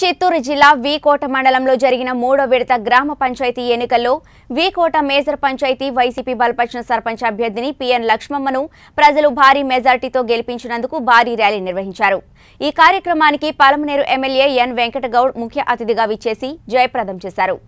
చిత్తూరు జిల్లా వీకోట మండలంలో జరిగిన మూడో విడత గ్రామ పంచాయతీ ఎన్నికల్లో వీకోట మేజర్ పంచాయతీ వైసీపీ బలపరిచిన సర్పంచ్ అభ్యర్థిని పిఎన్ లక్ష్మమ్మను ప్రజలు భారీ మెజార్టీతో గెలిపించినందుకు భారీ ర్యాలీ నిర్వహించారు. ఈ కార్యక్రమానికి పలమనేరు ఎమ్మెల్యే ఎన్ వెంకటగౌడ్ ముఖ్య అతిథిగా విచ్చేసి జయప్రదం చేశారు.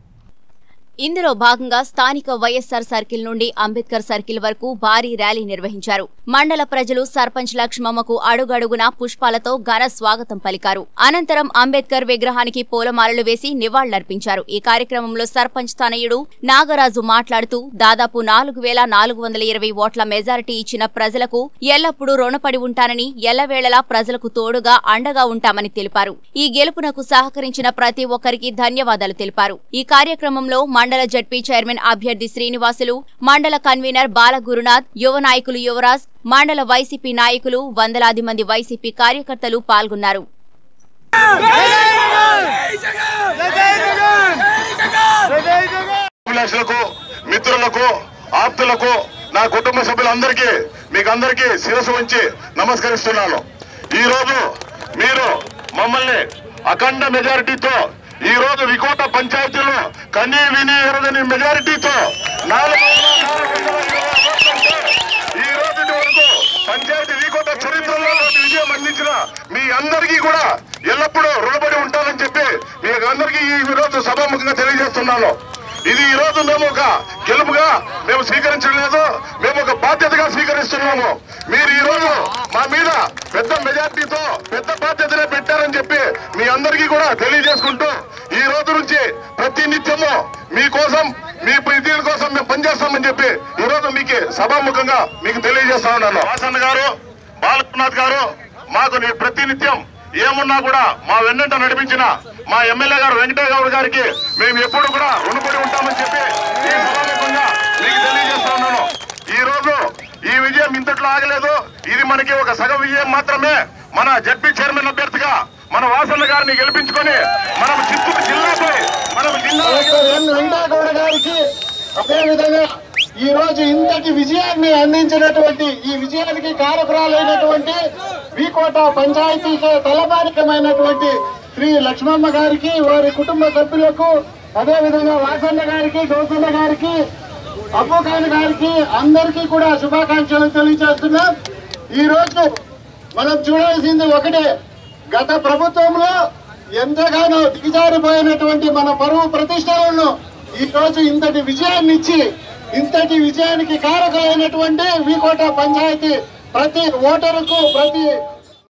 ఇందులో భాగంగా స్థానిక వైఎస్సార్ సర్కిల్ నుండి అంబేద్కర్ సర్కిల్ వరకు భారీ ర్యాలీ నిర్వహించారు. మండల ప్రజలు సర్పంచ్ లక్ష్మమ్మకు అడుగడుగునా పుష్పాలతో ఘన స్వాగతం పలికారు. అనంతరం అంబేద్కర్ విగ్రహానికి పూలమాలలు వేసి నివాళులర్పించారు. ఈ కార్యక్రమంలో సర్పంచ్ తనయుడు నాగరాజు మాట్లాడుతూ దాదాపు నాలుగు వేల నాలుగు వందల ఇరవై ఓట్ల మెజారిటీ ఇచ్చిన ప్రజలకు ఎల్లప్పుడూ రుణపడి ఉంటానని ఎల్లవేళలా ప్రజలకు తోడుగా అండగా ఉంటామని తెలిపారు. ఈ గెలుపునకు సహకరించిన ప్రతి ఒక్కరికి ధన్యవాదాలు తెలిపారు. ఈ కార్యక్రమంలో మండల జడ్పీ చైర్మన్ అభ్యర్థి శ్రీనివాసులు మండల కన్వీనర్ బాలగురునాథ్ యువ నాయకులు యువరాజ్ మండల వైసీపీ నాయకులు వందలాది మంది వైసీపీ కార్యకర్తలు పాల్గొన్నారు. మిత్రులకు ఆప్తులకు నా కుటుంబ సభ్యులందరికీ మీకు అందరికీ శిరస్సు ఉంచి నమస్కరిస్తున్నాను. ఈరోజు మీరు మమ్మల్ని అఖండ మెజారిటీతో ఈ రోజు వికోట పంచాయతీలో కనీ విని ఎరగని మెజారిటీతో నాలుగు ఈ రోజు వరకు పంచాయతీ వీకోట చరిత్రలో విజయం అందించిన మీ అందరికీ కూడా ఎల్లప్పుడూ రుణపడి ఉంటానని చెప్పి మీ అందరికీ ఈ రోజు సభాముఖంగా తెలియజేస్తున్నాను ఇది ఈ రోజు మేము ఒక గెలుపుగా మేము స్వీకరించలేదు మేము ఒక బాధ్యతగా స్వీకరిస్తున్నాము మీరు ఈ రోజు మా మీద పెద్ద మెజార్టీతో పెద్ద బాధ్యతనే పెట్టారని చెప్పి మీ అందరికీ కూడా తెలియజేసుకుంటూ ఈ రోజు నుంచి ప్రతి నిత్యము మీకోసం మీ ప్రతిల కోసం మేము పనిచేస్తామని చెప్పి ఈ రోజు మీకు సభాముఖంగా మీకు తెలియజేస్తా ఉన్నాను. వాసన్న గారు బాలకృష్ణనాథ్ గారు మాకు ని- ప్రతి నిత్యం ఏమున్నా కూడా మా వెన్నంట నడిపించిన మా ఎమ్మెల్యే గారు వెంకటయ్య గౌడ్ గారికి మేము ఎప్పుడు కూడా రుణపడి ఉంటామని చెప్పి ఈ సభాముఖంగా మీకు తెలియజేస్తా ఉన్నాను. ఈ రోజు ఈ విజయం ఇంతట్లో ఆగలేదు. ఇది మనకి ఒక సగ విజయం మాత్రమే. మన జడ్పీ చైర్మన్ అభ్యర్థిగా మన వాసన్న గారిని గెలిపించుకొని మనం చిత్తూరు జిల్లాపై మనం వెంకటగౌడ గారికి అదేవిధంగా ఈ రోజు ఇంతటి విజయాన్ని అందించినటువంటి ఈ విజయానికి కారకురాలైనటువంటి వీకోట పంచాయతీకి తలబారికమైనటువంటి శ్రీ లక్ష్మమ్మ గారికి వారి కుటుంబ సభ్యులకు అదేవిధంగా వాసన్న గారికి గౌతమ్మ గారికి అబ్బుఖాన్ గారికి అందరికీ కూడా శుభాకాంక్షలు తెలియజేస్తున్నాం. ఈ రోజు మనం చూడాల్సింది ఒకటే గత ప్రభుత్వంలో ఎంతగానో దిగజారిపోయినటువంటి మన పరువు ప్రతిష్టలను ఈరోజు ఇంతటి విజయాన్ని ఇచ్చి ఇంతటి విజయానికి కారకులైనటువంటి వీకోట పంచాయతీ ప్రతి ఓటరుకు ప్రతి